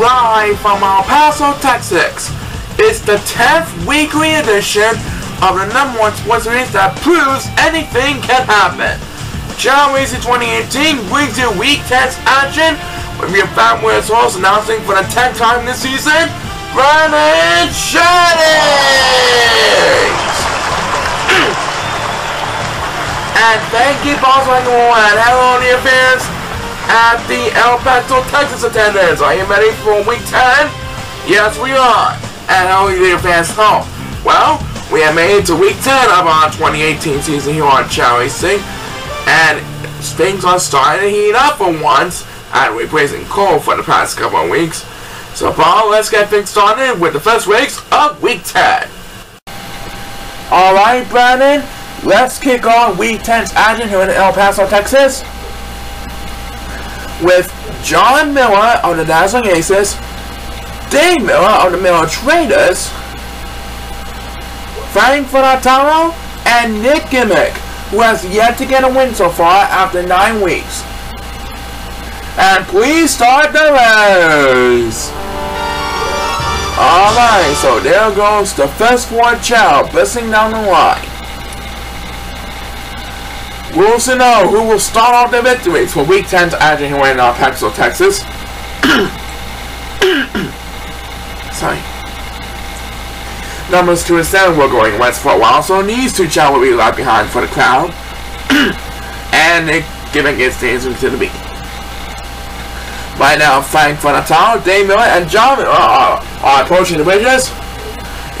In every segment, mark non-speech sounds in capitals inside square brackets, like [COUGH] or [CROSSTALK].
live from El Paso, Texas. It's the 10th weekly edition of the number one sports series that proves anything can happen. Chao Racing 2018 brings you week 10's action with your Fat Wheels host announcing for the 10th time this season, Brandon Shadings! and thank you, Boss Michael and hello, dear fans at the El Paso, Texas attendance. Are you ready for week 10? Yes, we are. And how are you fans home? Oh, well, we have made it to week 10 of our 2018 season here on Chao Racing. And things are starting to heat up for once. And we're praising cold for the past couple of weeks. So, Paul, let's get things started with the first weeks of week 10. Alright, Brandon. Let's kick off week 10's action here in El Paso, Texas with John Miller on the Dazzling Aces, Dave Miller on the Miller Traders, Frank Fanataro, and Nick Gimmick, who has yet to get a win so far after 9 weeks. And please start the race! Alright, so there goes the first four child, busting down the line. We'll also know who will start off the victories for Week 10's action here in uh, Paxville, Texas. [COUGHS] Sorry. Numbers 2 and 7 were going west for a while, so these two will be left behind for the crowd. [COUGHS] and they're giving its dancing to the beat. Right now, Frank Fanataro, Dave Miller, and John Miller are, are approaching the bridges.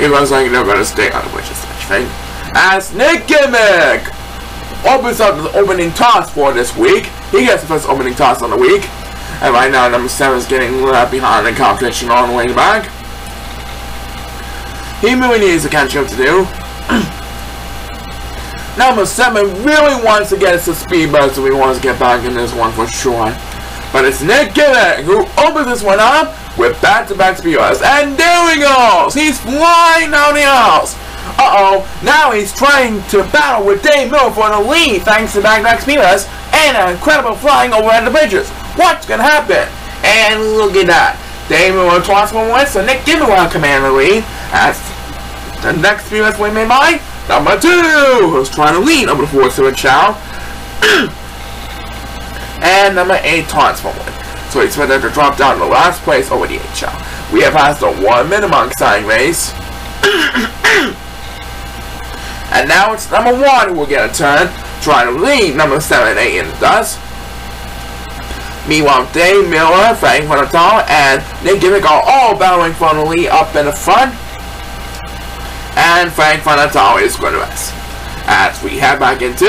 It looks like they're going to stay on the bridges, I think. As Nick Gimmick opens up the opening toss for this week. He gets the first opening toss on the week. And right now, number 7 is getting left behind in competition on the way back. He really needs to catch up to do. [CLEARS THROAT] number 7 really wants to get to speed boost, so he wants to get back in this one for sure. But it's Nick Gimmick who opens this one up with back-to-back -back speed. And there he goes! He's flying down the house! Uh-oh, now he's trying to battle with Dave Miller for the lead thanks to back-to-back and an incredible flying over at the bridges. What's gonna happen? And look at that. Dave Miller twice one win, so Nick Gimmick will command the lead. As the next speeders we made by number two, who's trying to lead over the four a Chao. [CLEARS THROAT] and number eight taunts for one. So he's expected to drop down to the last place over the eight Chao. We have passed the one minimum exciting race. [CLEARS THROAT] And now it's number one who will get a turn, trying to lead number seven, eight in the dust. Meanwhile, Dave Miller, Frank Monotone, and Nick Gimmick are all battling for the lead up in the front. And Frank Fanataro is going to rest. As we head back into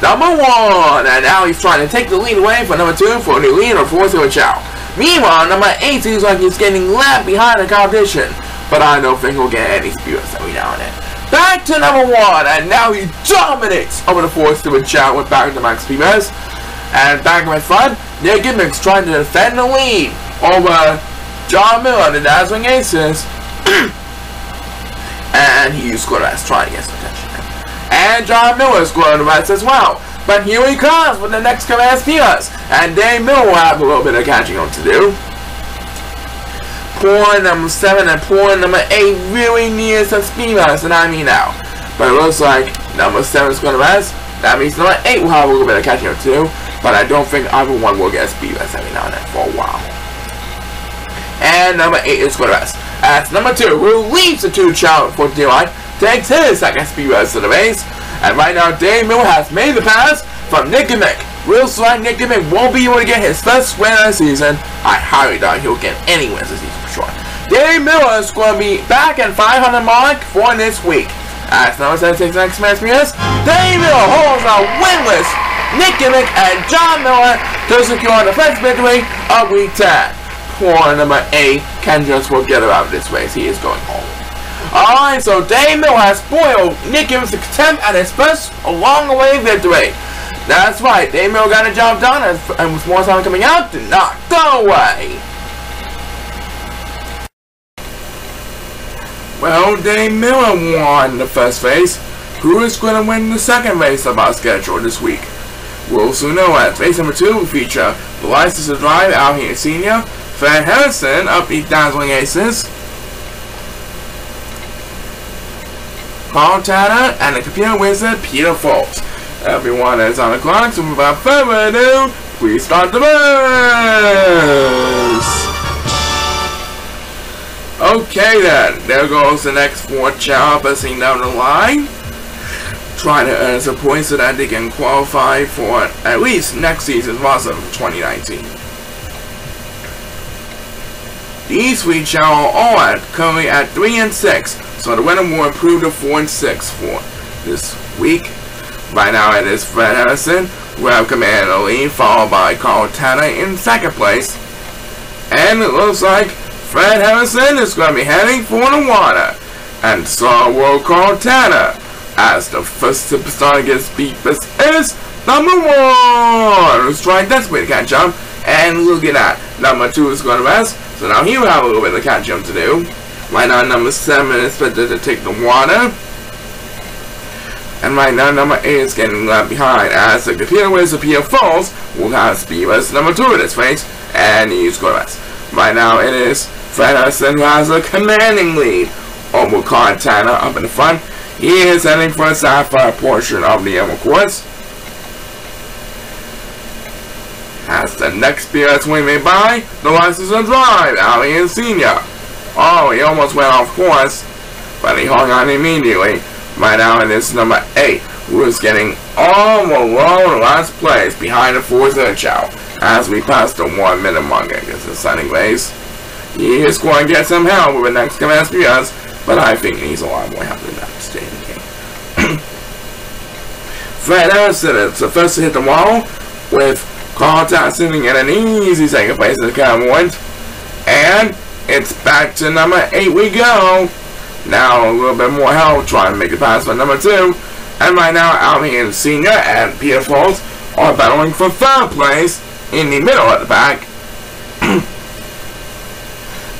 number one. And now he's trying to take the lead away from number two for a new lead or four to a Chao. Meanwhile, number eight seems like he's getting left behind the competition. But I don't think he'll get any spirits every now and then. Back to number one, and now he dominates over the force to a chat with back to Max Pires. And back in my front, Nick Gimmick's trying to defend the lead over John Miller, the Dazzling Aces. [CLEARS THROAT] and he's going to try to get some attention. And John Miller's going to rest as well. But here he comes with the next Pires. And Dave Miller will have a little bit of catching up to do. Poor number 7 and poor number 8 really needs some speed rest, and I mean now. But it looks like number 7 is going to rest. That means number 8 will have a little bit of catching up to do. But I don't think either one will get speed rest every now and then for a while. And number 8 is going to rest. As number 2, who leaves the 2 challenge for line, takes his second speed rest of the race. And right now, Dave Miller has made the pass from Nick and Nick. Real like Nick Gimmick won't be able to get his first win of the season. I highly doubt he'll get any wins this season Dave Miller is going to be back at 500 mark for this week. As number 76 next match is Dave Miller holds a winless Nick Gimmick and John Miller to secure the first victory of week 10. Poor number 8, Ken just will get out this race. He is going home. Alright, so Dave Miller has spoiled Nick Gimmick's attempt at his first along-the-way victory. That's right, Dave Miller got a job done, and, with more time coming out, did not go away. Well, Dave Miller won the first race. Who is going to win the second race of our schedule this week? We'll soon know as race number two will feature the license to drive Al here Sr., Fred Harrison of the Dazzling Aces. Paul Tanner and the computer wizard Peter Falls. Everyone is on the clock, so without further ado, please start the verse! Okay then, there goes the next four child buzzing down the line. Trying to earn some points so that they can qualify for at least next season's roster of 2019. These three channel are all at, currently at 3 and 6, so the winner will improve to 4 and 6 for this week. Right now it is Fred Harrison, who have command the lead, followed by Carl Tanner in second place. And it looks like Fred Harrison is going to be heading for the water. And so will Carl Tanner. As the first superstar gets beat, this is number one. Who's trying desperately to catch up. And look at that. Number two is going to rest. So now he will have a little bit of catch up to do. Right now, number seven is expected to take the water. And right now, number 8 is getting left behind as the computer wizard Peter Falls will have speed as number 2 in this race, and he's going to rest. Right now, it is Fred Hudson has a commanding lead Carl Tanner up in the front. He is heading for the sapphire portion of the Emerald Course. As the next BS we made by, the license to drive, Ali and Senior. Oh, he almost went off course, but he hung on immediately. Right now it is number 8, who is getting all alone last place behind the Forza Chao as we pass the 1 minute mark against the Sunny Ways. He going to get some help with the next command spears, but I think he needs a lot more help than that to stay in the game. Fred Harrison is the first to hit the wall, with Carl sitting in an easy second place in the Cowboys. And it's back to number 8 we go. Now a little bit more help trying to make it past for number 2. And right now, Alvin and Senior and Peter Falls are battling for third place in the middle of the pack.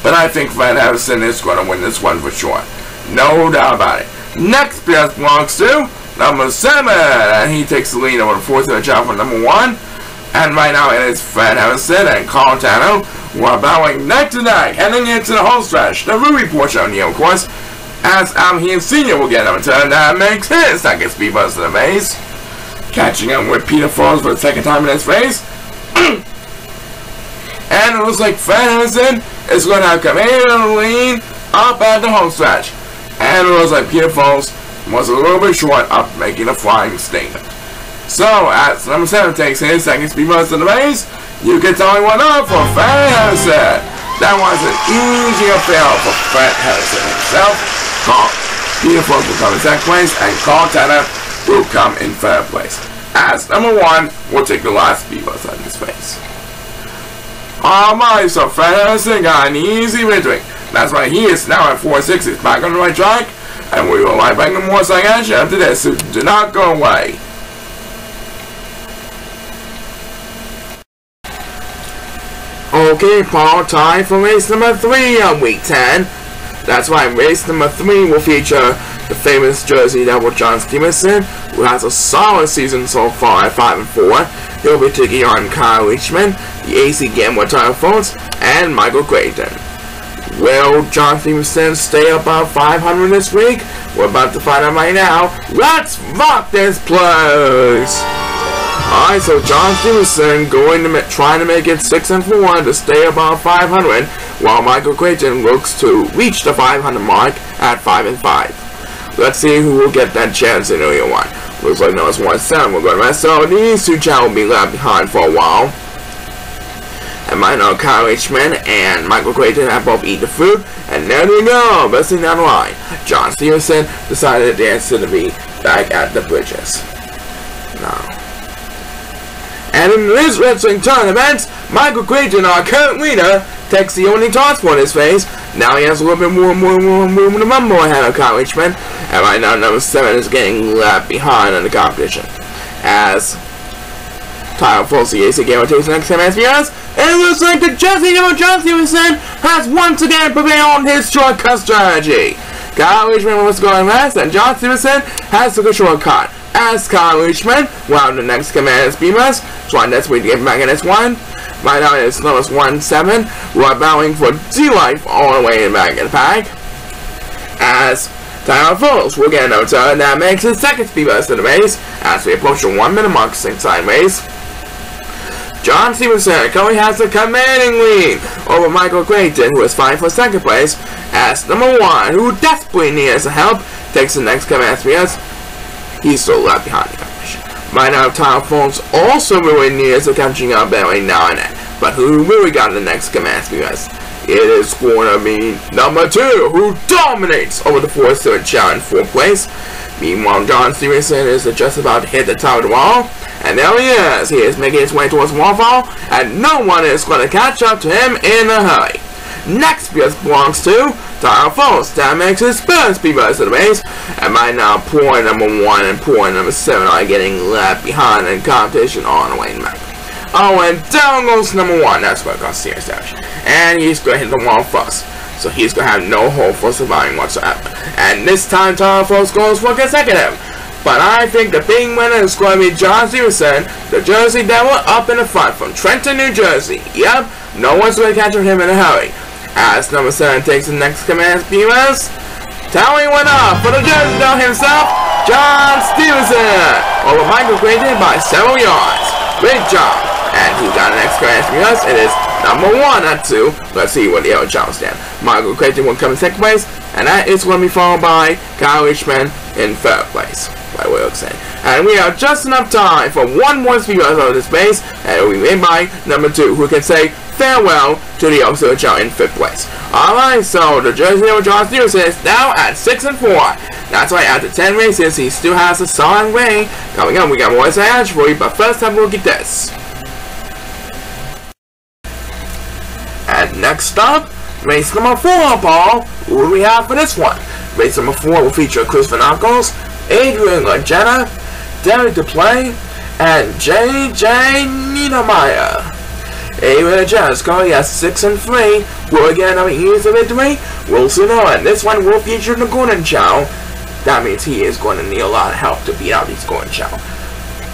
But I think Fred Harrison is going to win this one for sure. No doubt about it. Next PS belongs to number 7. And he takes the lead over the fourth of the job for number 1. And right now it is Fred Harrison and Carl Tanner who are battling neck to neck, heading into the home stretch, the Ruby portion of the of course. As Alheen Sr. will get a turn that makes his second speed buzz to the base. Catching up with Peter Falls for the second time in his race. [CLEARS THROAT] and it looks like Fred Harrison is going to have command lean up at the home stretch. And it looks like Peter Falls was a little bit short of making a flying statement. So, as number 7 takes his second speed buzz to the race, you get only one up for Fred Harrison. That was an easy affair for Fred Harrison himself. Carl Peter will come in second place, and Carl Tanner will come in third place. As number 1 will take the last speed buzz on his face. Alright, so Fred Harrison got an easy victory. That's why he is now at 4-6. He's back on the right track. And we will right back in more second action after this. So do not go away. Okay, Paul, time for race number 3 on week 10. That's right, race number 3 will feature the famous Jersey Devil John Stevenson, who has a solid season so far at 5 and 4. He'll be taking on Kyle Leachman, the AC Gamble title folks, and Michael Creighton. Will John Stevenson stay above 500 this week? We're about to find out right now. Let's rock this place! Alright, so John Stevenson going to trying to make it 6 and 4 to stay above 500, while Michael Creighton looks to reach the 500 mark at 5 and 5. Let's see who will get that chance in earlier one. Looks like no, 1 7 we're going to rest, so these two chat will be left behind for a while. And my know Kyle Richmond and Michael Creighton have both eaten the food, and there we go, busting down the line. John Stevenson decided to dance to the beat back at the bridges. Now. And in this wrestling tournament, Michael Creighton, our current leader, takes the only toss for his face. Now he has a little bit more, more, more to rumble ahead of Richmond. And right now, number 7 is getting left behind in the competition. As Tyler Folsey AC Gamer takes the next time and it looks like the Jesse Gamer John Stevenson has once again prevailed on his shortcut strategy. Kyle Richmond was going last, and John Stevenson has took a shortcut as Kyle Richmond, while the next command is Beamers, trying this way to get back in this one. Right now it's numbers 1-7. We're bowing for D-Life all the way back in the pack. As Tyler Falls will get another turn that makes his second speed burst in the race as we approach the 1 minute mark sideways. John Stevenson currently has the commanding lead over Michael Creighton, who is fighting for second place, as number one, who desperately needs help, takes the next command spears. He's still left behind. My now, Tylephone's also really near to catching up at now and that. But who really got the next command? because it is going to be number two, who dominates over the fourth third challenge fourth place. Meanwhile, John Stevenson is just about to hit the top of the wall, and there he is. He is making his way towards waterfall, and no one is going to catch up to him in a hurry. Next, because belongs to. Star Fox, Dynamax, and Spurs be rise to the base. Am I now, point number one and point number seven are getting left behind in competition on the way map. Oh, and down goes number one. That's what got serious damage. And he's gonna hit the wall first. So he's gonna have no hope for surviving whatsoever. And this time, Star Fox goes for consecutive. But I think the big winner is going to be John Stevenson, the Jersey Devil up in the front from Trenton, New Jersey. Yep, no one's going to catch him in a hurry. As number 7 takes the next command, Beamers. Towering one off for the Jersey Devil himself, John Stevenson, over Michael Creighton by several yards. Great job and he got an extra answer from. It is number one, not two. Let's see what the other child stand. Michael Creighton will come in second place, and that is going to be followed by Kyle Richmond in third place. By way of saying. And we have just enough time for one more speaker out of this space, and it will be made by number two, who can say farewell to the officer child in fifth place. Alright, so the Jersey Devil John Stevenson is now at 6 and 4. That's why after 10 races, he still has a solid way. Coming up, we got more to for you, but first time we'll get this. And next up, race number 4, Paul. Who do we have for this one? Race number 4 will feature Chris Van Ackles, Adrian Lagena, Derek DePlay, and JJ Niedermeyer. Is currently at 6 and 3. Will again have another easy victory? We'll soon know. And this one will feature the Golden Chao. That means he is going to need a lot of help to beat out these Golden Chao.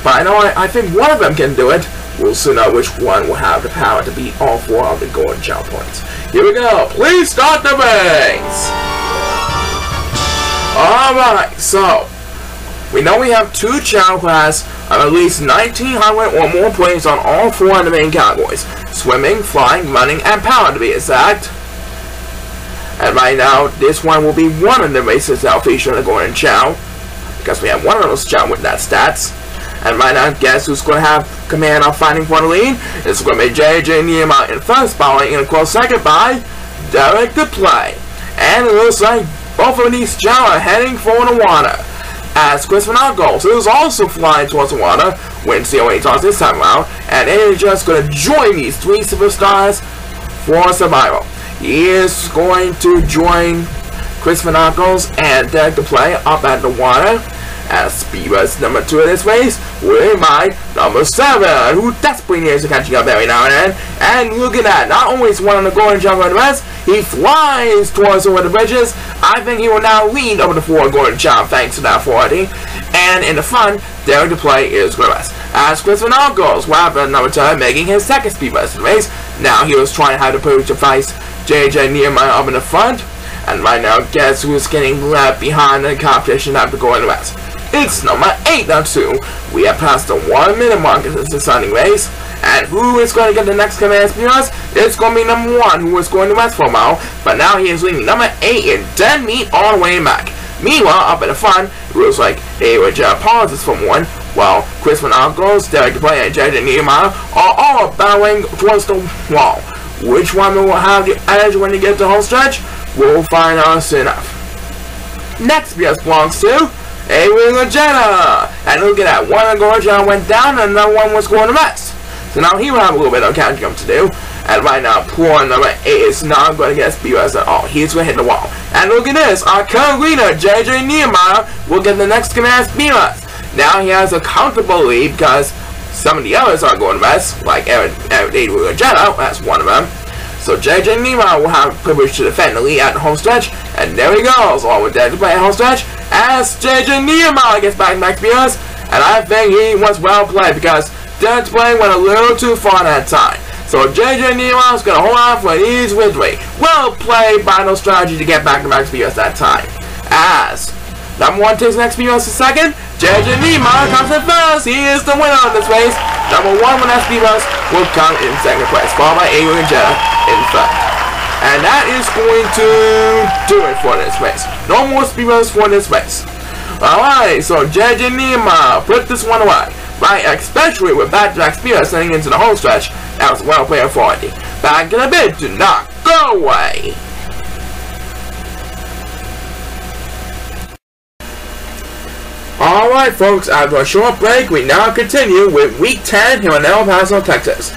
But I know I, I think one of them can do it. We'll soon know which one will have the power to beat all four of the Golden Chao points. Here we go. Please start the race. Alright, so we know we have two Chao class of at least 1900 or more points on all four of the main categories. Swimming, flying, running, and power to be exact. And right now, this one will be one of the races that will feature the Golden Chao. Because we have one of those Chao with that stats. And right now, guess who's going to have command of fighting for the lead? It's going to be JJ Nehemiah in first, following in a close second by Derek Play, And it looks like both of these Chow are heading for the water. As Chris goes, who's also flying towards the water, wins the away this time around, and it is just going to join these three superstars for survival. He is going to join Chris Van and Derek play up at the water as Beaver's number two in this race, winning by number seven, who desperately needs to catching up every now and then. And look at that, not only is one on the golden jump on the rest, he flies towards over the bridges. I think he will now lead over the four golden jump thanks to that 40. And in the front, daring to play is Grimace. As Chris Van goes, Wapper number two, making his second speed best in the race. Now he was trying how to put to face JJ Nehemiah up in the front. And right now, guess who's getting left behind in the competition after going west? It's number 8 now too. We have passed the 1 minute mark in this deciding race. And who is going to get the next command us? It's going to be number 1 who is going to West for a mile. But now he is leading number 8 in dead meat all the way back. Meanwhile, up at the front, it looks like Average uh, pauses from one, while Chris Uncles, Derek DePlay, and Jaden Nehemiah are all bowing towards the wall. Which one will have the edge when they get to home stretch? We'll find out soon enough. Next BS belongs to Hey, we're Jenna! And look at that, one of Gorgon went down and another one was going to mess. So now he will have a little bit of catching up to do. And right now, poor number 8 is not going to get BUS at all. He's going to hit the wall. And look at this, our current leader, JJ Nehemiah, will get the next command BUS. Now he has a comfortable lead because some of the others are going to mess, like Eric David Jenna, that's one of them. So JJ Nehemiah will have privilege to defend the lead at the home stretch, and there he goes, all with dead to play at home stretch, as JJ Nehemiah gets back Max Beers, and I think he was well played because Dead Play went a little too far that time. So JJ is gonna hold on for an easy victory. Well played by no strategy to get back to Max BS that time. As number one takes next BS a second, JJ Nima comes in first. He is the winner of this race. Number one when SBUS will come in second place, followed by Aaron and Jenna in third. And that is going to do it for this race. No more speedruns for this race. Alright, so JJ Nima, put this one away. Right, especially with back-to-back into the home stretch, that was well played authority. Back in a bit, do not go away! Alright folks, after a short break, we now continue with week 10 here in El Paso, Texas.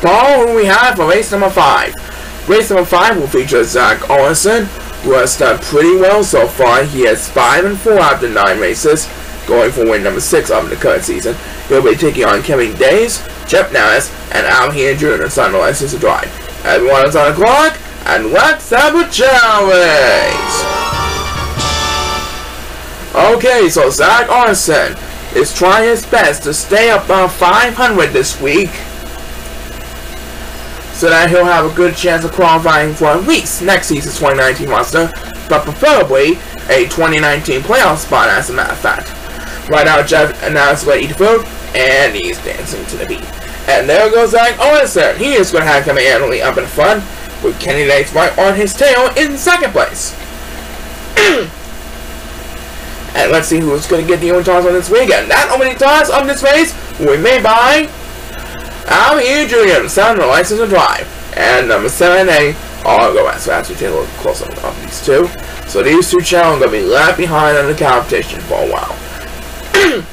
Paul, who we have for race number 5. Race number 5 will feature Zach Olson, who has done pretty well so far. He has 5 and 4 after 9 races, going for win number 6 of the current season. He'll be taking on Kevin Days, Jeff Norris, and Al here Jr. on the license to drive. Everyone is on the clock, and let's have a challenge! Okay, so Zach Olson is trying his best to stay above 500 this week so that he'll have a good chance of qualifying for at least next season's 2019 roster, but preferably a 2019 playoff spot as a matter of fact. Right now, Jeff announced to eat food, and he's dancing to the beat. And there goes Zach Olson. He is going to have coming Annalie up in front, with Lace right on his tail in second place. [CLEARS THROAT] and let's see who's going to get the only toss on this weekend. That only toss on this race will be made by Al here Jr. Sound the license to drive. And number 7A, I'll go as fast as we take a look closer on these two. So these two channels are going to be left behind in the competition for a while. [CLEARS THROAT]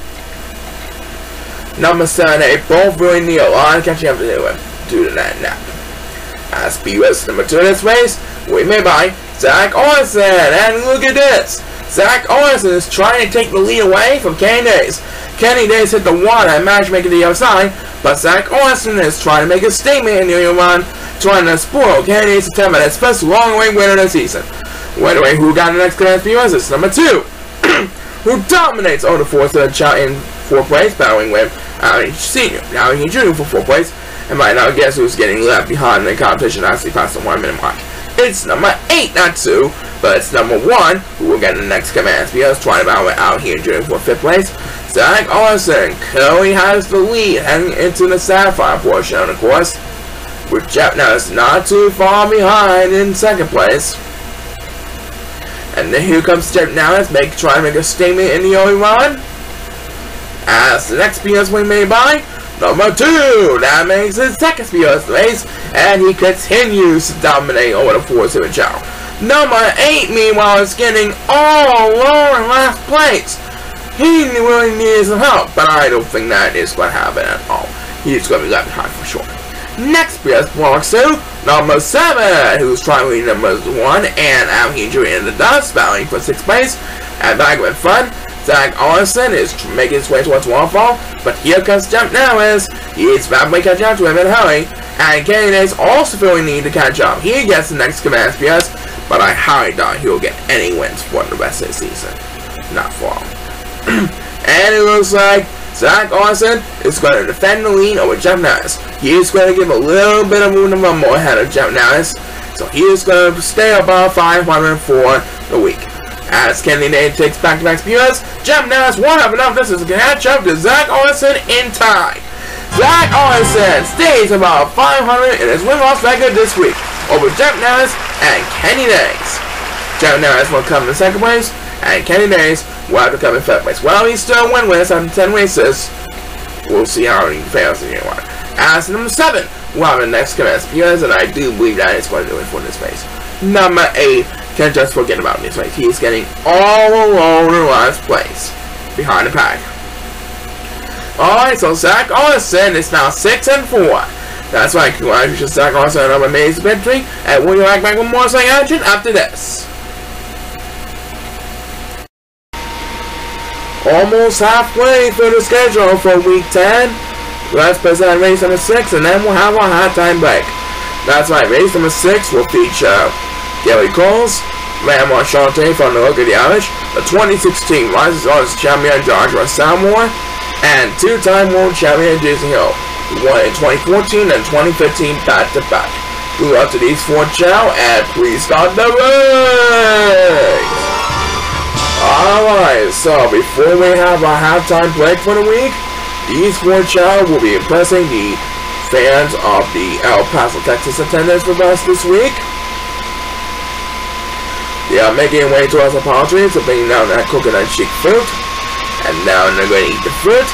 Number 7A, both really need a lot of catching up to do with due to that nap. As BUS number 2 in this race, we made by Zach Olson, and look at this! Zach Olson is trying to take the lead away from Kenny Days. Kenny Days hit the water and managed to make it the other side, but Zach Olson is trying to make a statement in the run, trying to spoil Kenny Days' attempt at his first long-away winner of the season. Anyway, who got the next command BUS is number 2, [CLEARS THROAT] who dominates all the fourth in fourth place, battling with Allen Sr. Now he Jr. for fourth place, and right now guess who's getting left behind in the competition as he passed the one minute mark. It's number 8, not 2, but it's number 1 who will get the next command. Because battle with Out here doing for fifth place. Zach Olson currently has the lead heading into the Sapphire portion of course, with Jeff Norris not too far behind in second place. And then here comes Jeff Norris make, trying to make a statement in the early run as the next BS we made by number two. That makes his second BS race, and he continues to dominate over the four seven Chao. Number eight, meanwhile, is getting all alone in last place. He really needs some help, but I don't think that is going to happen at all. He's going to be left behind for sure. Next belongs to number seven, who's trying to be number one, and I'm in the dust, battling for sixth place. And back with fun, Zach Olson is making his way towards Waterfall, but here comes Jump now as he is rapidly catching up to him in a hurry, and Kenny is also feeling the need to catch up. He gets the next command SPS, but I highly doubt he will get any wins for the rest of the season. Not for long. [CLEARS THROAT] and it looks like Zach Olson is going to defend the lead over Jeff Norris. He is going to give a little bit of room to run more ahead of Jeff Norris, so he is going to stay above 500 for the week. As Kenny Nate takes back-to-back spears, Jeff Norris won't have enough. This is a catch up to Zach Olson in time. Zach Olson stays about 500 in his win-loss record this week over Jeff Norris and Kenny Nays. Jeff Norris will come in second place, and Kenny Nays will have to come in third place. Well, he's still win-wins after 10 races. We'll see how he fails in year one. As number 7, we'll have the next command spears, and I do believe that is going to do it for this race. Number 8, can't just forget about this race. He is getting all alone in last place. Behind the pack. Alright, so Zach Olson is now 6 and 4. That's right, congratulations Zach Olson on an amazing victory. And we'll be right back with more swing action after this. Almost halfway through the schedule for week 10. Let's present race number 6 and then we'll have our halftime break. That's right, race number 6 will feature Gary Coles, Ram Marchante from the the Irish, the 2016 Rises Artists champion Joshua Salmore, and two-time world champion Jason Hill. who won in 2014 and 2015 back-to-back. Good luck to these four Chao, and please start the race! Alright, so before we have our halftime break for the week, these four chow will be impressing the fans of the El Paso, Texas attendance with us this week. They are making way towards the palm trees to bring down that coconut chick fruit. And now they're going to eat the fruit.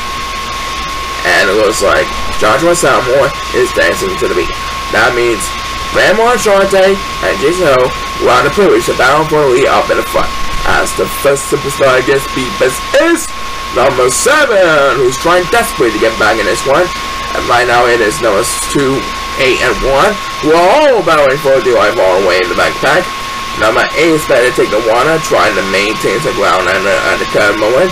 And it looks like Joshua Salmore is dancing to the beat. That means Grandma Shante and Jason Ho will have the privilege to battle for the lead up in the front. As the first superstar against Beepus is number 7, who's trying desperately to get back in this one. And right now it is numbers 2, 8, and 1, who are all battling for the life all the way in the backpack. Number 8 is better to take the water, trying to maintain the ground under current moment.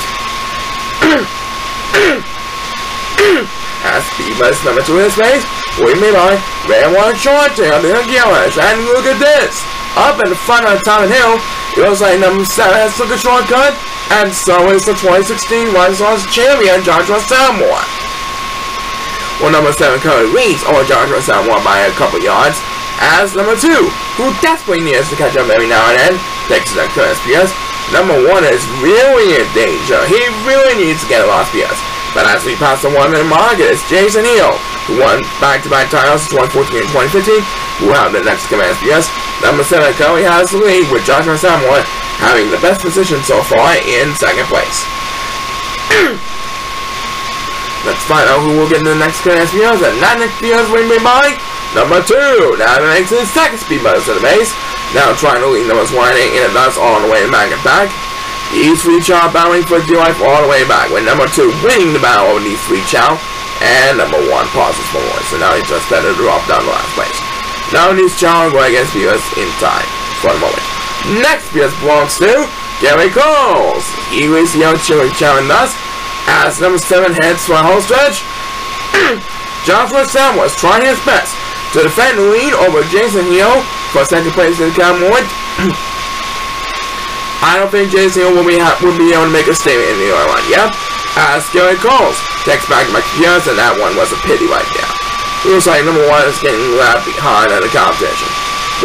As Beepus number 2 in space, we may by Red One Short Tail, the Gillis, and look at this! Up in the front of Tom Hill, it looks like number 7 has took a shortcut, and so is the 2016 White Sox champion, Joshua Salmore. Well, number 7 currently leads over Joshua Salmore by a couple yards, as number 2, who desperately needs to catch up every now and then, up to SPS. Number 1 is really in danger. He really needs to get a lost PS. But as we pass the one minute mark, it's Jason Hill, who won back-to-back titles in 2014 and 2015, who have the next command SPS. Number 7 currently has the lead, with Joshua Samuel having the best position so far in second place. [CLEARS THROAT] Let's find out who will get in the next command SPS, and that next SPS will be by number 2. Now that makes his second speed boost to the base. Now trying to lead numbers 1 and that's all the way back and back. These three Chao battling for dear life all the way back, with number 2 winning the battle over these three Chao, and number 1 pauses for one, so now he's just better to drop down the last place. Now these Chao are going against BS in time, for a moment. Next BS belongs to Gary Coles. He was the young Chili Chow and thus, as number 7 heads for a whole stretch, [CLEARS THROAT] Joshua Sam was trying his best to defend the lead over Jason Hill for second place in the Cowboy. [CLEARS THROAT] I don't think Jason Hill will be, will be able to make a statement in the other one. Yep. As Gary Coles Text back to my yes, and that one was a pity right there. Looks like number one is getting left behind in the competition.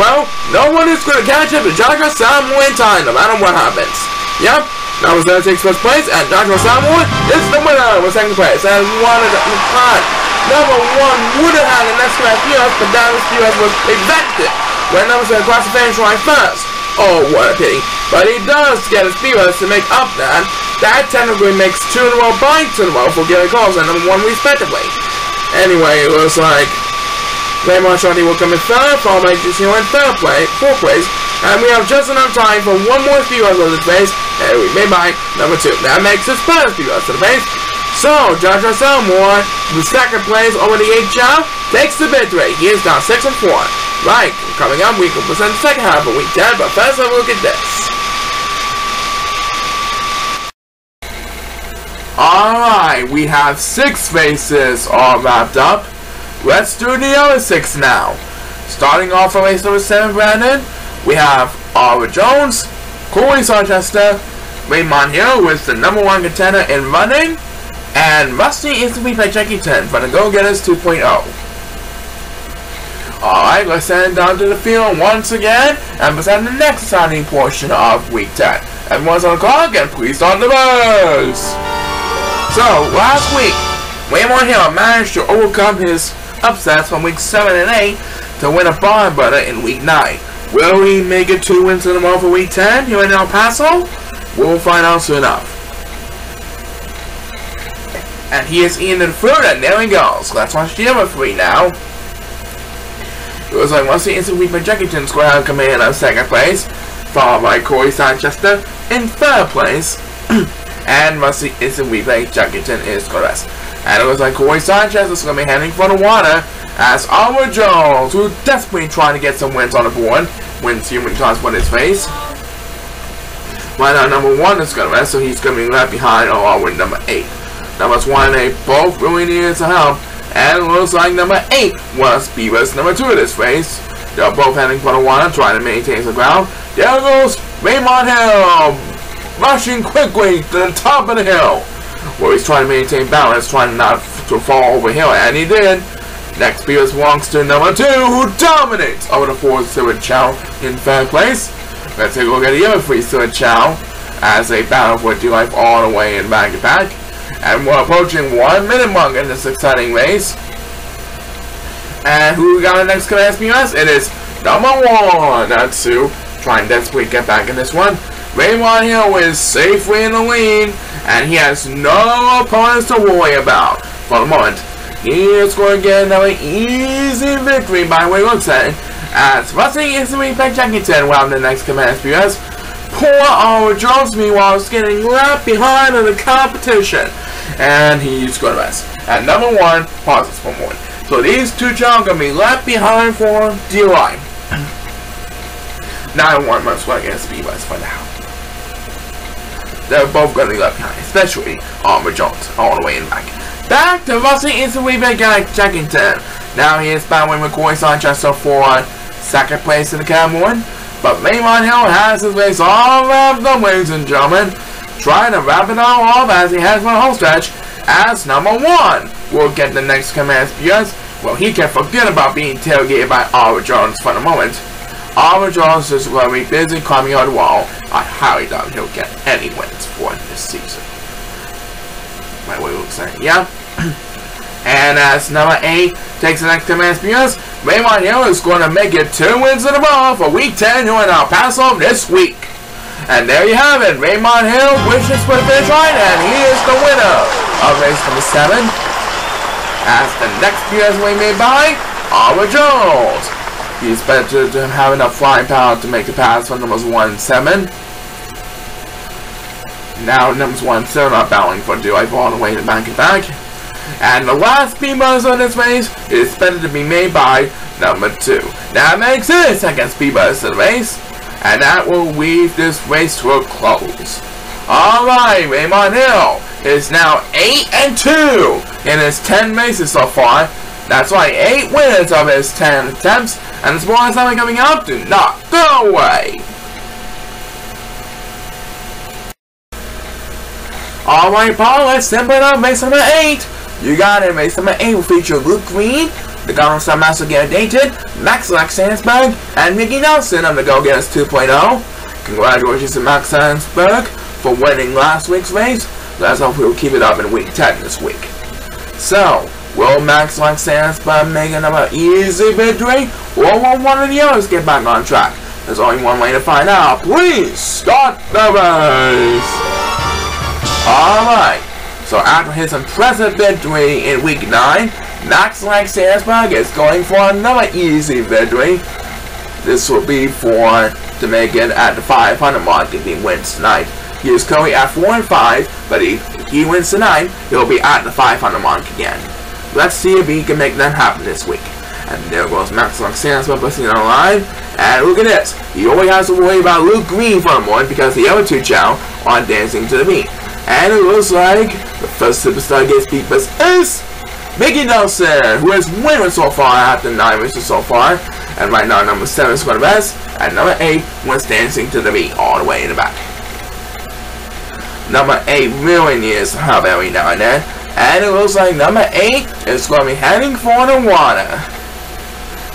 Well, no one is going to catch up to Joshua Samuel time, no matter what happens. Yep. Number seven takes first place, and Joshua Samuel is the winner with second place. And one of the time. Number one would have had the next match US, but that US was evicted when number seven crossed the finish line first. Oh, what a pity. But he does get his Speeders to make up that. That technically makes two in a row bites in a row for Gary Coles and number one respectively. Anyway, it was like Raymond Shorty will come in third, followed by Jason in third place, fourth place, and we have just enough time for one more Speeders on this base, and we may by number two. That makes his first Speeders to the base. So, Joshua Salmore, the second place over the 8 job, takes the bid victory. He is now 6 and 4. Right, coming up, we can present the second half of week 10, but first, let's look at this. Alright, we have six faces all wrapped up. Let's do the other six now. Starting off from race number 7, Brandon, we have Oliver Jones, Corey Sarchester, Raymond Hill was the number one contender in running, and Rusty instantly Jackie 10 for the Go-Getters 2.0. Alright, let's send down to the field once again and present the next exciting portion of Week 10. Everyone's on the clock and please start the buzz! So, last week, Waymore Hill managed to overcome his upsets from Week 7 and 8 to win a barn butter in Week 9. Will he make it two wins in a row for Week 10 here in El Paso? We'll find out soon enough. And he is eating the fruit, and there he goes. Let's watch the other three now. It was like once the instant week by Jeckington square come in on second place, followed by Corey Sanchester in third place, [CLEARS THROAT] and once the instant week by Jeckington is correct. And it was like Corey Sanchez is going to be heading for the water as Albert Jones, who desperately trying to get some wins on the board, wins human toss on his face. Right now, number one is going to rest, so he's going to be left behind along with number eight. Numbers one and eight both really needed some help, and it looks like number 8 was Beaver's number 2 in this race. They're both heading for the water, trying to maintain the ground. There goes Raymond Hill, rushing quickly to the top of the hill, where he's trying to maintain balance, trying not to fall over here, and he did. Next Beers belongs to number two, who dominates over the four Seward Chao in third place. Let's take a look at the other three Seward Chao as they battle for dear life all the way in back to back. And we're approaching one minute mark in this exciting race. And who got the next command us? It is number one, that's Sue. Trying desperately to get back in this one. Raymond Hill is safely in the lead, and he has no opponents to worry about for the moment. He is going to get another easy victory by way looks at. As Rusty is the back Jackington while the next command spears. Poor Oliver Jones, meanwhile, is getting left behind in the competition. And he's going to rest. At number one, pauses for one. So these two are going to be left behind for dear life. Now I want much like speed bus for now. They're both going to be left behind, especially Oliver Jones, all the way in the back. Back to Rusty instantly back at Jackington. Now he is battling McCoy Sanchez for second place in the Cameron. But Raymond Hill has his race all wrapped up, ladies and gentlemen. Trying to wrap it all up as he has one home stretch as number one. We'll get the next command because, well, he can forget about being tailgated by Oliver Jones for the moment. Oliver Jones is going to be busy climbing on the wall. I highly doubt he'll get any wins for this season. My way looks like, yeah. [CLEARS THROAT] and as number 8 takes the next command spears, Raymond Hill is going to make it two wins in a row for week 10 who El Paso this week. And there you have it. Raymond Hill wishes for the finish line, and he is the winner of race number 7. As the next will be made by Oliver Jones. He's better to have enough flying power to make the pass for numbers 1 7. Now numbers 1 7 are battling for do I all the way to back and back. And the last p buzz on this race is expected to be made by number 2. That makes it second speed buzz to the race. And that will weave this race to a close. Alright, Raymond Hill is now 8 and 2 in his 10 races so far. That's right, 8 wins of his 10 attempts, and the spoilers that coming out do not go away. Alright, Paul, let's simple up. Race number 8. You got it. Race number 8 will feature Luke Green, the Governor Star Master Dated, Max Lax Sandsberg, and Mickey Nelson of the Go Getters 2.0. Congratulations to Max Sandsberg for winning last week's race. Let's hope he'll keep it up in week 10 this week. So, will Max Lax Sandsberg make another easy victory, or will one of the others get back on track? There's only one way to find out. Please start the race! Alright, so after his impressive victory in week 9, Max Lax Sandsberg is going for another easy victory. This will be for to make it at the 500 mark if he wins tonight. He is currently at 4 and 5, but if he wins tonight, he'll be at the 500 mark again. Let's see if he can make that happen this week. And there goes Max Lax Sandsberg listening online. And look at this. He only has to worry about Luke Green for a moment because the other two Chao are dancing to the beat. And it looks like the first superstar gets beat by is Mickey Nelson, who has won so far after 9 races so far. And right now, number 7 is going best. And number 8 was dancing to the beat all the way in the back. Number 8 really needs help every now and then. And it looks like number 8 is going to be heading for the water.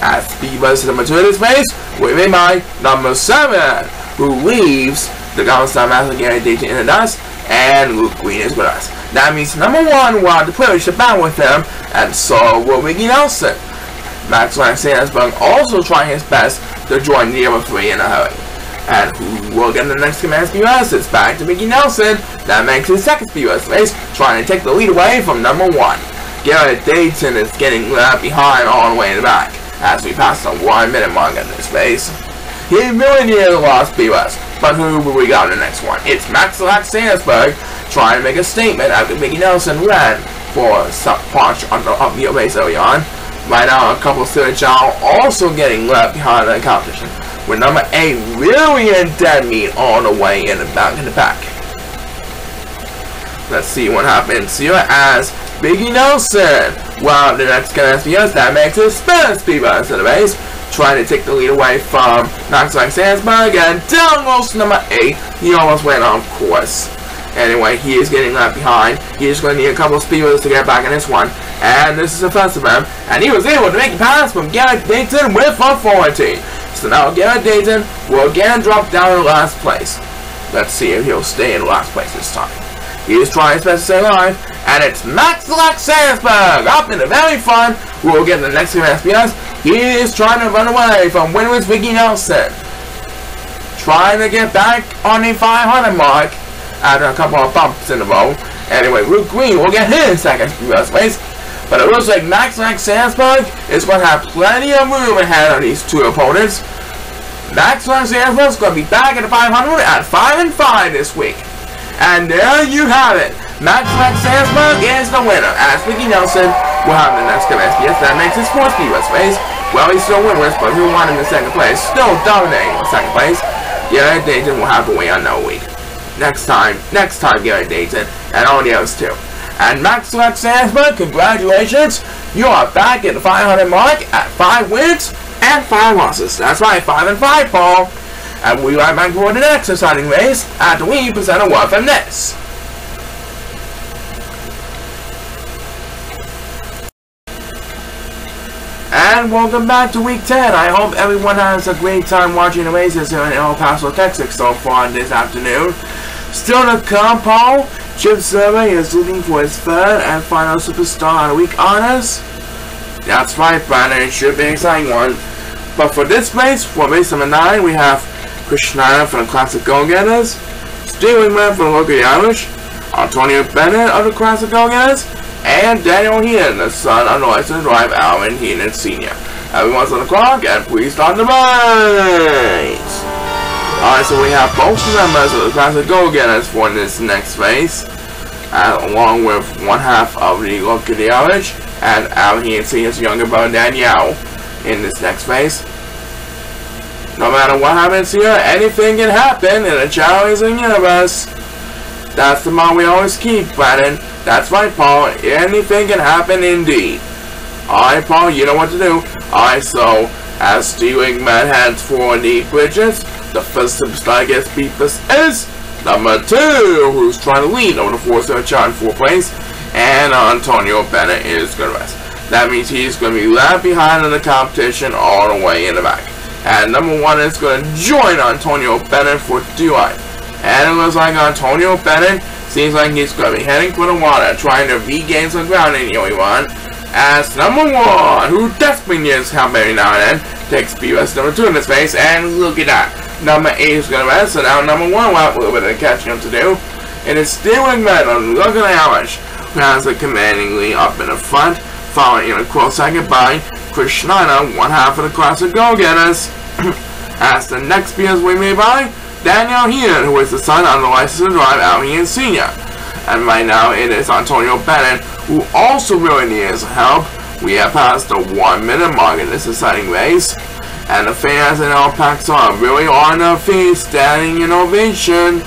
As Speed Bus number 2 in this race, will be by number 7, who leaves the Golden Star Master Dayton in the dust and Luke Green is with us. That means number one have the privilege to battle with them, and so will Ricky Nelson. Max Sandsberg also trying his best to join the other three in a hurry. And who will get the next command speedrun? It's back to Mickey Nelson. That makes his second speedrun race, trying to take the lead away from number one. Garrett Dayton is getting left behind all the way in the back as we pass the one minute mark in this race. He really near the last speedrun, but who will we got in the next one? It's Max Lax Trying to make a statement after Mickey Nelson ran for some punch on the, of the race early on. Right now, a couple Sir John also getting left behind in the competition, with number 8 really in dead meat all the way in the back in the back. Let's see what happens here as Biggie Nelson. Well, the next guy SBS that makes his spin speed runs in the race, trying to take the lead away from Max Sandsberg and down goes number 8. He almost went off course. Anyway, he is getting left behind. He is going to need a couple of speeders to get back in this one. And this is the first of them. And he was able to make a pass from Garrett Dayton with authority. So now Garrett Dayton will again drop down to last place. Let's see if he'll stay in last place this time. He is trying his best to stay alive. And it's Max Sandsberg up in the very front. We'll get the next few SPS. He is trying to run away from winner's Vicky Nelson. Trying to get back on the 500 mark after a couple of bumps in a row. Anyway, Luke Green will get his second US place. But it looks like Max Max Sandsberg is going to have plenty of room ahead of these two opponents. Max Max Sandsberg is going to be back at the 500 at 5 and 5 this week. And there you have it. Max Max Sandsberg is the winner, as Vicky Nelson will have the next SPS. That makes his fourth US race. Well, he's still winless, but he'll won in the second place. Still dominating the second place. Garrett Dayton will have to wait another week. Next time, next time Garrett Dayton, and all the others too. And Max Sandsberg, congratulations! You are back at the 500 mark at 5 wins and 5 losses. That's right, 5 and 5, Paul. And be right back for the next exciting race after we present a word from this. And welcome back to week 10. I hope everyone has a great time watching the races here in El Paso, Texas so far this afternoon. Still to come, Paul. Chip Survey is looking for his third and final superstar the week honors. That's right, Brandon. It should be an exciting one. But for this race, for race number 9, we have Chris Schneider from the Classic Go-Getters, Steve Wingman from the Local Irish, Antonio Bennett of the Classic Go-Getters, and Daniel Heenan, the son of Noyson Drive Alvin Heenan Sr. Everyone's on the clock, and please start the race! Alright, so we have both members of the Classic Go-Getters for this next race, uh, along with one half of the Look at the Average, and Alvin Heenan Sr.'s younger brother Danielle in this next race. No matter what happens here, anything can happen in a challenging universe. That's the mind we always keep, Brandon. That's right, Paul. Anything can happen indeed. Alright, Paul, you know what to do. Alright, so, as stealing man heads for the bridges, the first beat this is number two, who's trying to lead over the force of a in fourth place, and Antonio Bennett is going to rest. That means he's going to be left behind in the competition all the way in the back. And number one is going to join Antonio Bennett for DUI. And it looks like Antonio Bennett Seems like he's to be heading for the water, trying to regain some ground in one. As number one, who definitely needs help every now and then, takes BUS number two in this face, and look at that. Number eight is to rest, so now number one will have a little bit of catching up to do. And It is still in metal, look at how much. Has a commanding lead up in the front, following in a close second by Chris Schneider, one half of the class classic go-getters. [CLEARS THROAT] As the next BS we may by, Daniel Heenan, who is the son of the license to drive Al Heenan Sr. And right now it is Antonio Bennett, who also really needs help. We have passed the one minute mark in this exciting race. And the fans in El are really on their feet, standing in ovation.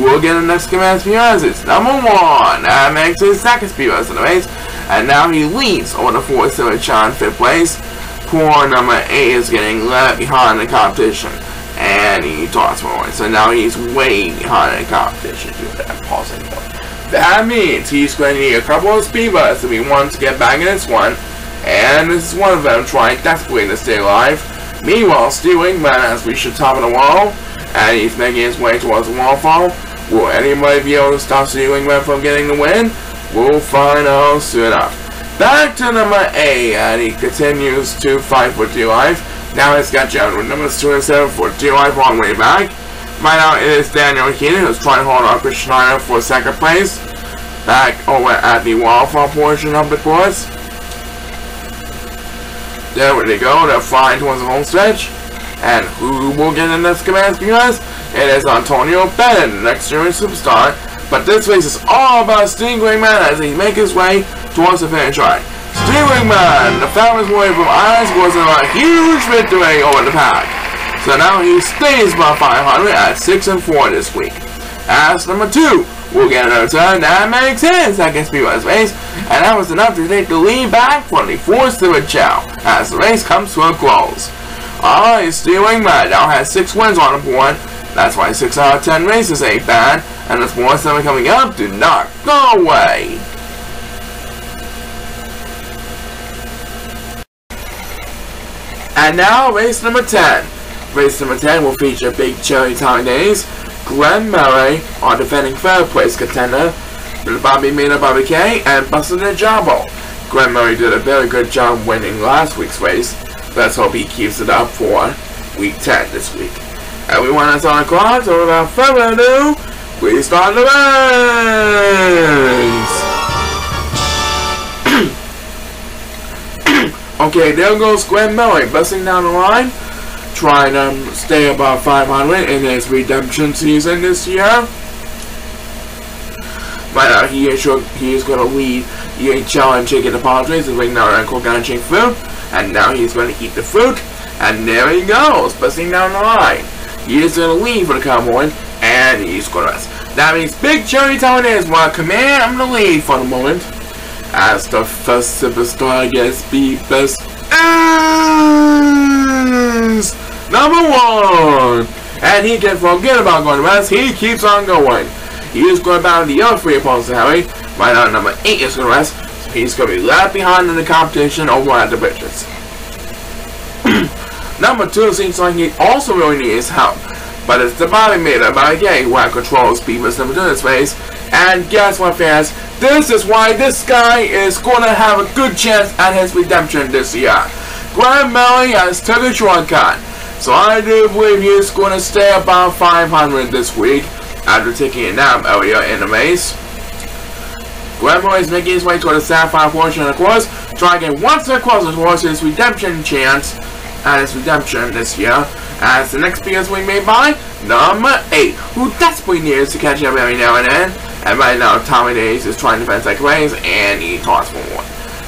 We'll get the next command speed It's number one. That makes his second speed in the race. And now he leads over the 4 John fifth place. Poor number 8 is getting left behind in the competition and he talks more. So now he's way behind in competition due to that anymore. That means he's going to need a couple of speed busts if he wants to get back in this one. And this is one of them trying desperately to stay alive. Meanwhile, Steve Wingman has reached the top of the wall, and he's making his way towards the waterfall. Will anybody be able to stop Steve Wingman from getting the win? We'll find out soon enough. Back to number 8, and he continues to fight for dear life. Now it's got Jones with number 27 for DUI long way back. Right now it is Daniel Heenan who's trying to hold on Chris Schneider for second place. Back over at the waterfall portion of the course. There they go, they're flying towards the home stretch. And who will get in this command because it is Antonio Bennett, next German superstar. But this race is all about Steve Wingman as he makes his way towards the finish line. Steering Man, the family's boy from Ireland was a huge victory over the pack. So now he stays by 500 at 6 and 4 this week. As number 2, we'll get another turn that makes sense second speed by race, and that was enough to take the lead back from the force to a Chao as the race comes to a close. Ah, Alright, Steering Man now has 6 wins on the board. That's why 6 out of 10 races ain't bad, and the sports that are coming up do not go away. And now, race number 10. Race number 10 will feature Big Cherry Days, Glenn Murray, our defending third place contender, Bobby Miller, Bobby K, and Buster Jumbo. Glenn Murray did a very good job winning last week's race. Let's hope he keeps it up for week 10 this week. Everyone us on the clock, so without further ado, we start the race! Okay, there goes Glenn Murray, busting down the line, trying to stay above 500 in his redemption season this year. But uh, he is sure he is going to lead the HL and Chicken Apologies and down and cook and chicken food. And now he's going to eat the fruit. And there he goes, busting down the line. He is going to leave for the Cowboy, and he's going to rest. That means Big Cherry Town is my command. I'm going to leave for the moment. As the first superstar gets best is number one. And he can forget about going to rest. He keeps on going. He is going to the other three opponents, Harry. Right now, number eight is going to rest. So he's going to be left behind in the competition over at the bridges. [CLEARS THROAT] number two seems like he also really needs help. But it's the Bobby Mater, Bobby Gay, who controls Beaver's number two in this race. And guess what, fans? This is why this guy is going to have a good chance at his redemption this year. Graham Melly has a shortcut. So I do believe he's going to stay about 500 this week after taking a nap earlier in the race. Glenmore is making his way toward the sapphire portion of the course, trying one step closer towards his redemption chance at his redemption this year, as the next biggest wing made by number 8, who desperately needs to catch up every now and then. And right now, Tommy Days is trying to defend second place, and he tossed for one.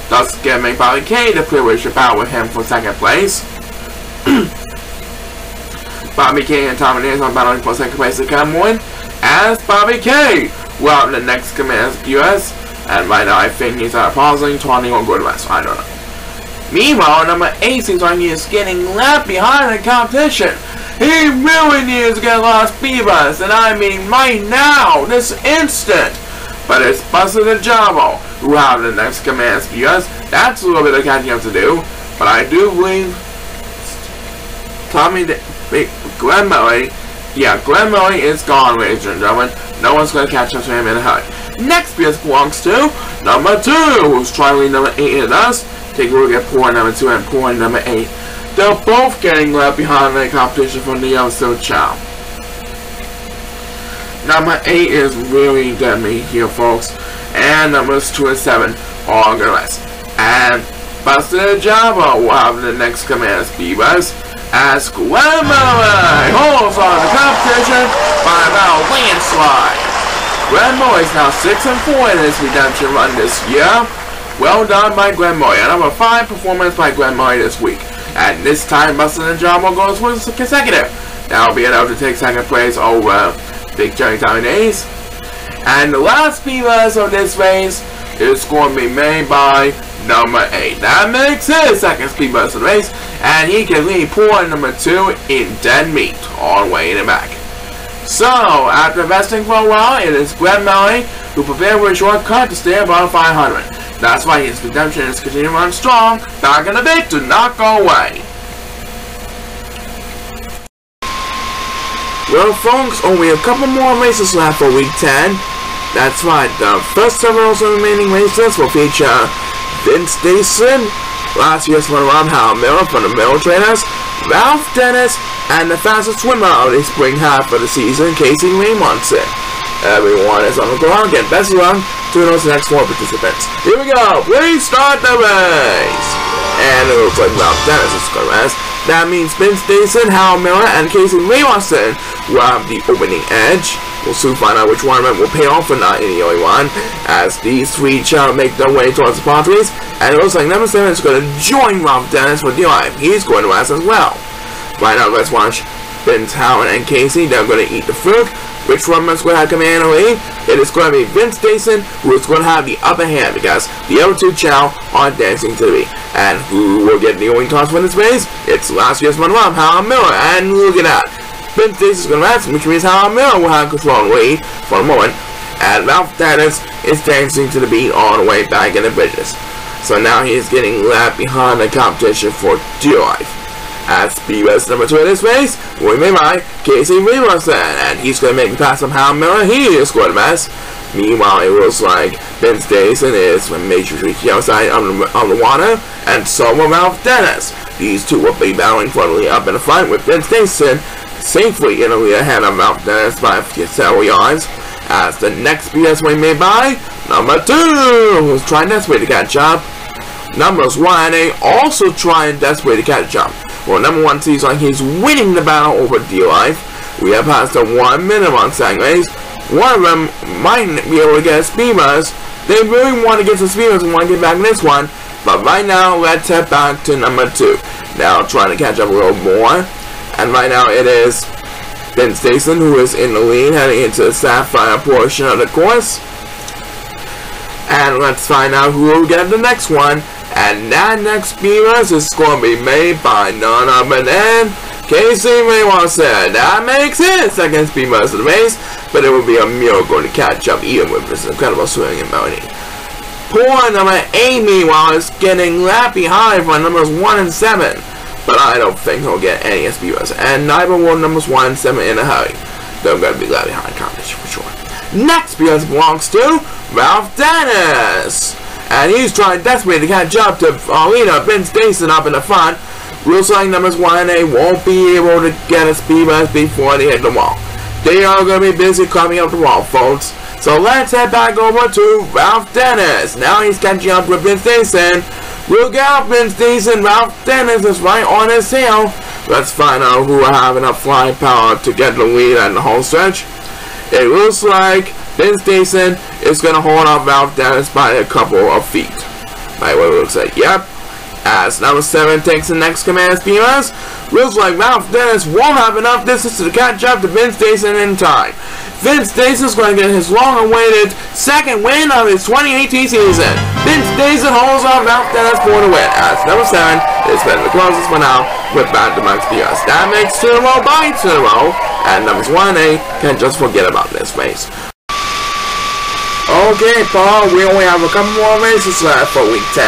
Thus, giving Bobby K the privilege to battle with him for second place. [CLEARS THROAT] Bobby K and Tommy Days are battling for second place to come win as Bobby K. Well, the next command is US, and right now I think he's either pausing, taunting, or going west. I don't know. Meanwhile, number 8 seems like he is getting left behind in the competition. He really needs to get lost Beavers, and I mean right now, this instant. But it's Buster the Jumbo who have the next command because that's a little bit of catching up to do. But I do believe Tommy, Glenn Murray yeah, Glenn Murray is gone, ladies and gentlemen. No one's going to catch up to him in a hurry. Next PS belongs to number 2, who's trying to number 8 in us. Take a look at point number 2 and point number 8. They're both getting left behind in the competition from the Yellowstone Chao. Number 8 is really deadly here, folks. And numbers 2 and 7 are to rest. And Buster Java will have the next command as Glenn Murray holds on the competition by about landslide. Glenn Murray is now 6 and 4 in his redemption run this year. Well done by Glenn Murray. A number 5 performance by Glenn this week. And this time Buster and John will go consecutive. Now be able to take second place over Big Jerry Tommy. And the last Beavers of this race is going to be made by number 8. That makes his second speed burst of the race, and he can lead poor number 2 in dead meat, all the way in the back. So, after investing for a while, it is Glenn Melly who prepared for a shortcut to stay above 500. That's why his redemption is continuing on strong, back in the bit to not go away. Well folks, only a couple more races left for week 10. That's right, the first several remaining races will feature Vince Dyson, last year's runner-up Hal Miller from the Mill Trainers, Ralph Dennis, and the fastest swimmer of the spring half of the season, Casey Raymondson. Everyone is on the ground. again. best of luck to those next four participants. Here we go. Please start the race. And it looks like Ralph Dennis is rest. That means Vince Dyson, Hal Miller, and Casey Raymondson will have the opening edge. We'll soon find out which one of them will pay off or not the early one, as these three shall make their way towards the parties, and it looks like number 7 is going to join Ralph Dennis for D-Live. He's going to rest as well. Right now, let's watch Vince Howard and Casey. They're going to eat the fruit. Which one is going to have command of lead? Eh? It is going to be Vince Dyson who is going to have the upper hand because the other two Chao are dancing to the beat. And who will get the only toss for this race? It's last year's runner-up, Howard Miller. And look at that. Ben Davis is going to rest, which means Howard Miller will have control lead for a moment. And Ralph Dennis is dancing to the beat all the way back in the bridges. So now he is getting left behind the competition for dear life. At speed race number two in this race, we made by Casey Reverson, and he's going to make it past somehow Miller. He is going to mess. Meanwhile, it looks like Ben Stason is when Major the outside on the, on the water, and so will Ralph Dennis. These two will be battling for the up in the front with Ben Stason safely in the lead ahead of Ralph Dennis by several yards. As the next BS way made by number two, who's trying desperately to catch up. Numbers one and eight also trying desperately to catch up. Well, number one like he's winning the battle over D-Life. We have passed the one minute on Segways. One of them might be able to get a speed. They really want to get some speed and want to get back in this one. But right now, let's head back to number two. Now trying to catch up a little more. And right now it is Ben Stason who is in the lead heading into the Sapphire portion of the course. And let's find out who will get the next one. And that next bus is going to be made by none other than Casey said that makes second speed bus of the race, but it would be a miracle to catch up even with this incredible swing ability. Poor number 8 meanwhile is getting left behind for numbers 1 and 7, but I don't think he'll get any speed bus, and neither will numbers 1 and 7 in a hurry. They're going to be left behind competition for sure. Next BS belongs to Ralph Dennis. And he's trying desperately to catch up to Arlena Ben Stason up in the front. Real selling numbers 1 and 8 won't be able to get a speed bus before they hit the wall. They are going to be busy climbing up the wall, folks. So let's head back over to Ralph Dennis. Now he's catching up with Ben Stason. Look out, Ben Stason. Ralph Dennis is right on his tail. Let's find out who will have enough flying power to get the lead at the whole stretch. It looks like Ben Stason is going to hold off Ralph Dennis by a couple of feet. By what it looks like. Yep. As number 7 takes the next command speeders, looks like Ralph Dennis won't have enough distance to catch up to Ben Stason in time. Vince Stason is going to get his long-awaited second win of his 2018 season. Vince Stason holds on Ralph Dennis for the win. As number 7 is been the closest one now with Bad Max BS. That makes two in a row bites in a row. And numbers 1 and 8 can just forget about this race. Okay, Paul, we only have a couple more races left for week 10.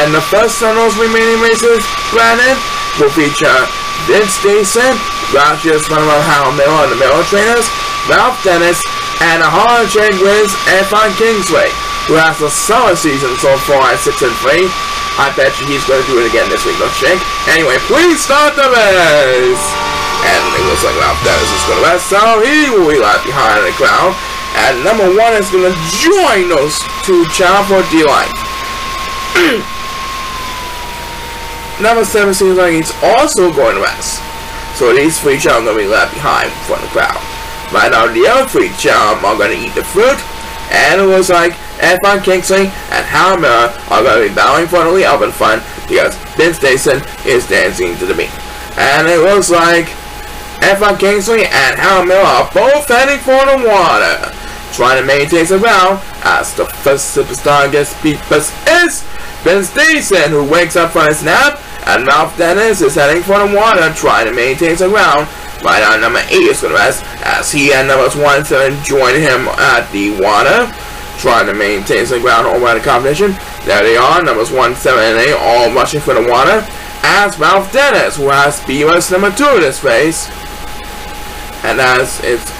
And the first of those remaining races, granted, will feature Vince Stason, Gracias Manuel Miller and the Miller Trainers, Ralph Dennis, and a hard train wins Anton Kingsley, who has a solid season so far at 6 and 3. I bet you he's going to do it again this week, don't you think? Anyway, please start the race! And it looks like Ralph Dennis is going to rest, so he will be left behind in the crowd. And number one is to join us to child for D-Line. [CLEARS THROAT] number seven seems like he's also going to rest. So these three children are going to be left behind from the crowd. Right now, the other three children are going to eat the fruit. And it looks like F1 Kingsley and Miller are going to be bowing for the lead up in front because Ben Stason is dancing to the beat. And it looks like F1 Kingsley and Miller are both heading for the water. Trying to maintain some ground as the first superstar gets beat is Ben Stason who wakes up from his nap and Ralph Dennis is heading for the water trying to maintain some ground. Right on number 8 is going to rest as he and numbers 1 and 7 join him at the water trying to maintain some ground over the competition. There they are, numbers 1, 7, and 8 all rushing for the water as Ralph Dennis who has BUS number 2 in this race. And as it's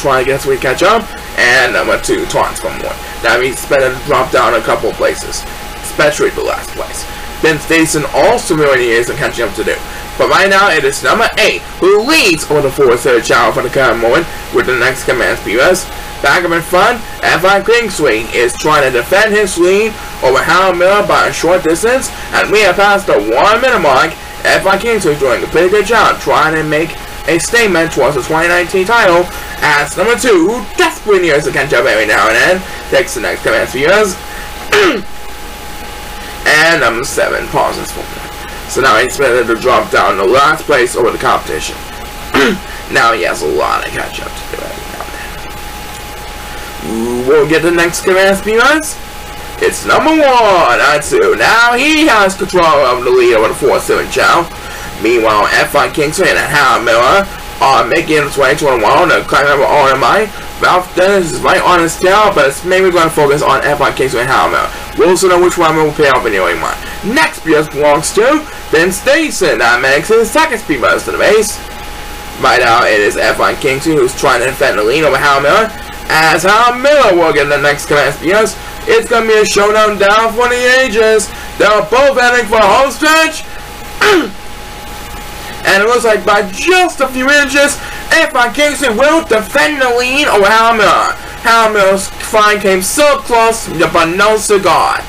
trying to get to catch up and number 2 taunts from 1. That means better to down a couple places, especially the last place. Ben Stason also really is and catching up to do. But right now it is number 8 who leads over the forward third child for the current moment with the next command speeders. Back up in front, F.I. Kingswing is trying to defend his lead over Howard Miller by a short distance, and we have passed the one minute mark. F.I. Kingswing is doing a pretty good job trying to make a statement towards the 2019 title as number 2, who desperately needs to catch up every now and then, takes the next command speeders. [CLEARS THROAT] and number 7 pauses for me. So now he's expected to drop down the last place over the competition. [CLEARS THROAT] now he has a lot of catch up to do right now. We'll get the next command speeders. It's number one, Atsu. Now he has control of the lead over the 4-7 Chao. Meanwhile, F1 Kingston and Howard Miller are making its way to the wall to climb over RMI. Ralph Dennis is right on his tail, but it's maybe going to focus on F1 Kingston and Howard Miller. We'll also know which one will pay off anyway, man. Next BS belongs to Ben Stason that makes his second speed boost to the base. Right now it is F1 Kingsley who's trying to defend the lead over Hal Miller. As Hal Miller will get the next command speeders, it's gonna be a showdown down for the ages. They're both heading for a home stretch. [CLEARS THROAT] and it looks like by just a few inches, F1 Kingsley will defend the lead Miller. Hal Miller's flying came so close, but no cigar.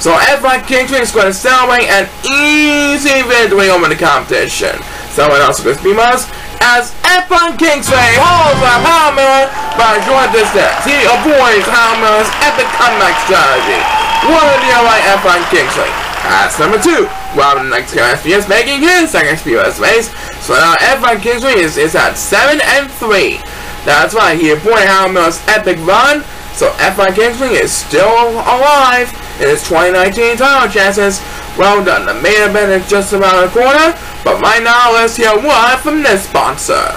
So F1 Kingsley is going to celebrate an easy victory over the competition. Someone else with us as F1 Kingsley holds up Hal Miller by a short distance. He avoids Hal Miller's epic comeback strategy. One of the LA F1 Kingsley. As number two, Robin the next FPS making his second SPS race. So now F1 Kingsley is, is at 7 and 3. That's right, he avoided Hal Miller's epic run. So F1 Kingsley is still alive in his 2019 title chances. Well done, the main event is just around the corner, but right now let's hear one from this sponsor.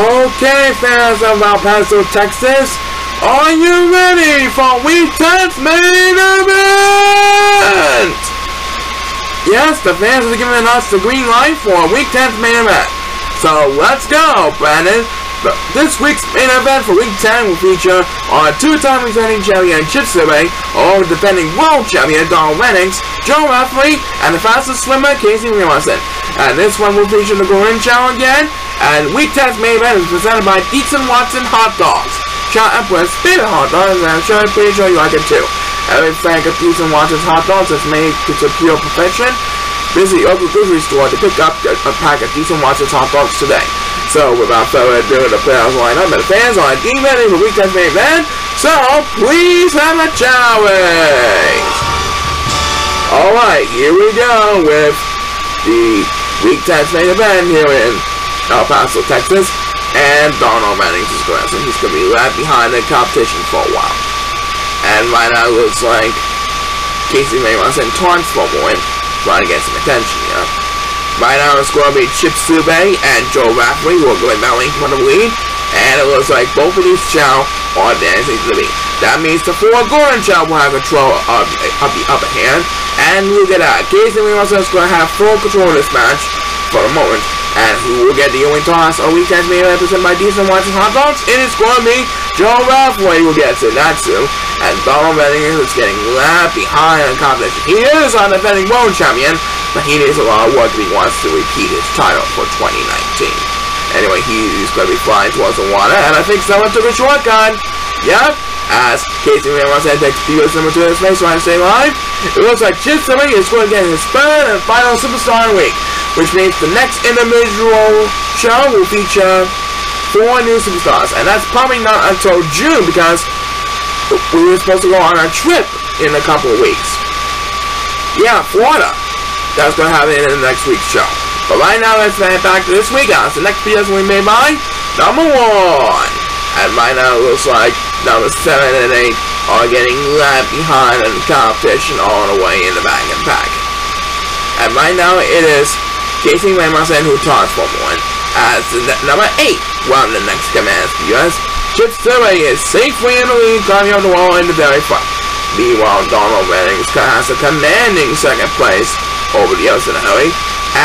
Okay, fans of El Paso, Texas, are you ready for Week 10's main event? Yes, the fans are giving us the green light for Week 10's main event. So let's go, Brandon. This week's main event for Week 10 will feature our two-time returning champion Chip Survey, or defending world champion Donald Lennox, Joe Rafferty, and the fastest swimmer Casey Wilson. And this one will feature the Golden Challenge again, and Week 10's main event is presented by Dietz Watson Hot Dogs. Shot up with favorite hot dogs, and I'm sure pretty sure you like it too. Every bag of Dietz and Watson's hot dogs is made to pure perfection. Visit your grocery store to pick up a pack of and Watson's hot dogs today. So without further ado, the players line up and the fans are getting ready for Week 10's main event. So please have a challenge. Alright, here we go with the Week 10's main event here in El Paso, Texas. And Donald Manning's is going so he's going to be right behind the competition for a while. And right now it looks like Casey May wants to taunts for one, trying to get some attention, know. Right now it's going to be Chip Sube and Joe Rafferty who are going battling for the lead. And it looks like both of these Chao are dancing to the beat. That means the four Gordon Chao will have control of, of the upper hand. And look at that. Casey Wilson is going to have full control of this match for the moment. And who will get the only toss a weekend's main represented by decent watching hot dogs? It is going to be Joe Rafferty who gets it, not Sue. And Donald Benninger is getting left behind in competition. He is our defending world champion, but he needs a lot of work if he wants to repeat his title for 2019. Anyway, he's going to be flying towards the water, and I think someone took a shortcut. Yep, as Casey Ramos said, takes Divas number 2 in space, so I stay live. It looks like Chip Simmons is going to get his third and final Superstar Week, which means the next individual show will feature four new superstars, and that's probably not until June because we were supposed to go on a trip in a couple of weeks. Yeah, Florida. That's to happen in the next week's show. But right now, let's head back to this week. As the next PS we made by number one. And right now, it looks like number seven and eight are getting left behind in the competition all the way in the back and pack. And right now, it is Casey Ramosen who talks for one. As the number eight, well, the next command US, Chip Survey is safely in the lead, climbing up the wall in the very front. Meanwhile, Donald Mannings has a commanding second place over the hurry,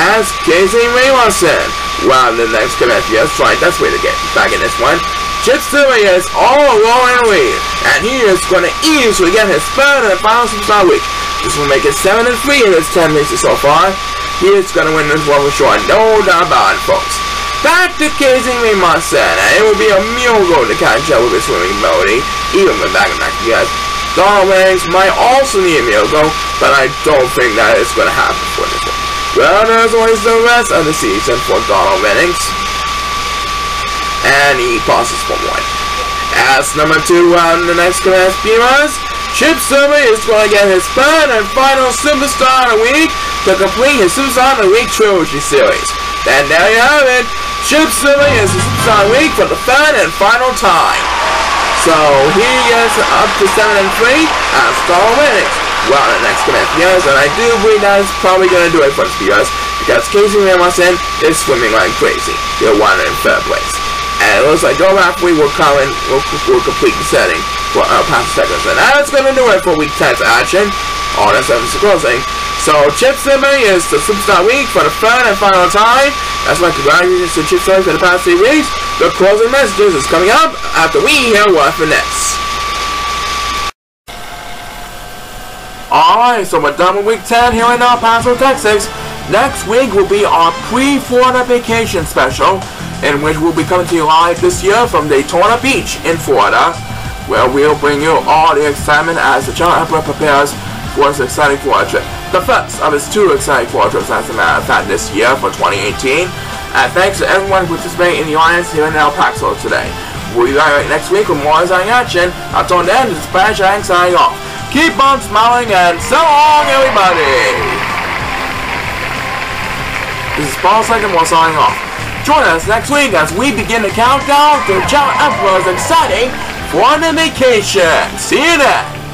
as Casey Raymondson. Wow, the next command, yes, right, that's way to get back in this one. Chip Survey is all alone in the lead, and he is going to easily get his third and final Superstar Week. This will make it 7 and 3 in his 10 races so far. He is going to win this one for sure, no doubt about it, folks. Back to Casey Raymondson, and it would be a miracle to catch up with his swimming ability, even with back and back, yes. Donald might also need a miracle, but I don't think that is going to happen for this one. Well, there's always the rest of the season for Donald Mannings. And he passes for one. As number two on the next class Beamers, Chip Silver is going to get his third and final Superstar of the Week to complete his Superstar of Week Trilogy Series. And there you have it. Chip Silver is the Superstar Week for the third and final time. So he gets up to 7 and 3 as Donald Mannings. Well, the next command Spears, and I do believe that is probably going to do it for Spears, because Casey Ramosen is swimming like crazy. They're one in third place. And it looks like Joe Rafferty will come in, will, will complete the setting for El Paso, Texas. And that's going to do it for Week 10's action. All that's ever closing. Eh? So Chip Simmons is the Superstar Week for the third and final time. That's my congratulations to Chip Simmons for the past three weeks. The closing messages is coming up after we hear what next. Alright, so we're done with week 10 here in El Paso, Texas. Next week will be our pre-Florida vacation special, in which we'll be coming to you live this year from Daytona Beach in Florida, where we'll bring you all the excitement as the Chao Emperor prepares his exciting trip. The first of his two exciting trips, as a matter of fact, this year for 2018. And thanks to everyone who participating in the audience here in El Paso today. We'll be back next week with more exciting action. Until then, this is Spanish signing off. Keep on smiling and so long, everybody! This is Paul Second More signing off. Join us next week as we begin the countdown to Chao Emperor's exciting vacation. See you then!